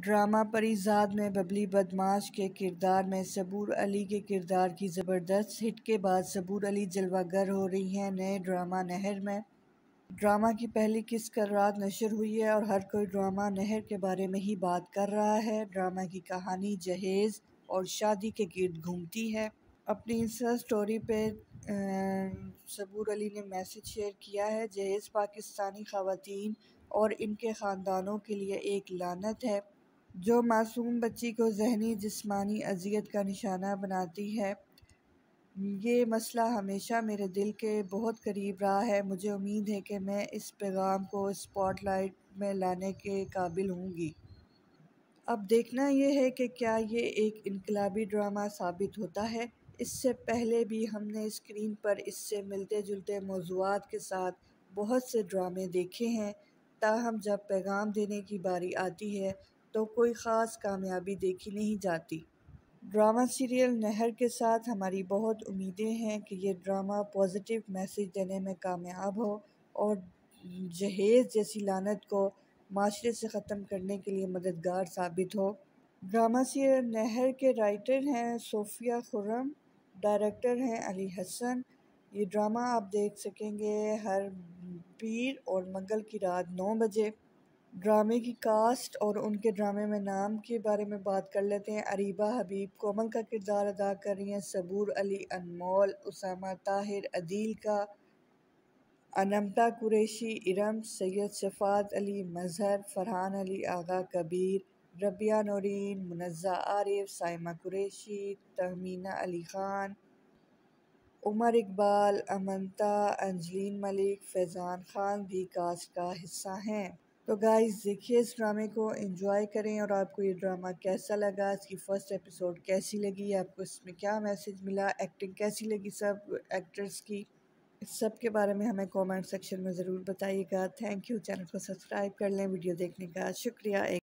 Drama Parizad में बबली बदमाश के किरदार में सबूर अली के किरदार की ज़बरदस्त हिट के बाद सबूर अली जलवागर हो रही हैं नए ड्रामा नहर में। ड्रामा की पहली किस कर रात नशर हुई है और हर कोई ड्रामा नहर के बारे में ही बात कर रहा है। ड्रामा की कहानी जहेज़ और शादी के गिर्द घूमती है। अपनी इंस्टा स्टोरी पे सबूर अली ने मैसेज शेयर किया है, जहेज़ पाकिस्तानी खातन और इनके ख़ानदानों के लिए एक लानत है। जो मासूम बच्ची को जहनी, जिस्मानी अजियत का निशाना बनाती है। ये मसला हमेशा मेरे दिल के बहुत करीब रहा है। मुझे उम्मीद है कि मैं इस पैगाम को स्पॉटलाइट में लाने के काबिल होंगी अब देखना यह है कि क्या ये एक इनकलाबी ड्रामा साबित होता है। इससे पहले भी हमने स्क्रीन पर इससे मिलते जुलते मौजूद के साथ बहुत से ड्रामे देखे हैं। ताहम जब पैगाम देने की बारी आती है तो कोई ख़ास कामयाबी देखी नहीं जाती। ड्रामा सीरियल नहर के साथ हमारी बहुत उम्मीदें हैं कि ये ड्रामा पॉजिटिव मैसेज देने में कामयाब हो और जहेज़ जैसी लानत को माशरे से ख़त्म करने के लिए मददगार साबित हो। ड्रामा सीरियल नहर के राइटर हैं सोफिया खुरम डायरेक्टर हैं अली हसन। ये ड्रामा आप देख सकेंगे हर पीर और मंगल की रात नौ बजे। ड्रामे की कास्ट और उनके ड्रामे में नाम के बारे में बात कर लेते हैं। अरीबा हबीब, कोमल का किरदार अदा कर रही हैं सबूर अली, अनमोल, उसामा ताहिर, अदील का, अनमता कुरैशी, इरम, सैयद शफात अली, मजहर, फ़रहान अली, आगा कबीर, रबिया नौरीन मुनज़ा आरिफ, साइमा कुरैशी, तहमीना अली ख़ान, उमर इकबाल अमनता अंजलिन मलिक, फैज़ान ख़ान भी कास्ट का हिस्सा हैं। तो गाइस देखिए इस ड्रामे को एंजॉय करें और आपको ये ड्रामा कैसा लगा? इसकी फ़र्स्ट एपिसोड कैसी लगी? आपको इसमें क्या मैसेज मिला? एक्टिंग कैसी लगी सब एक्टर्स की? इस सब के बारे में हमें कमेंट सेक्शन में ज़रूर बताइएगा। थैंक यू चैनल को सब्सक्राइब कर लें। वीडियो देखने का शुक्रिया।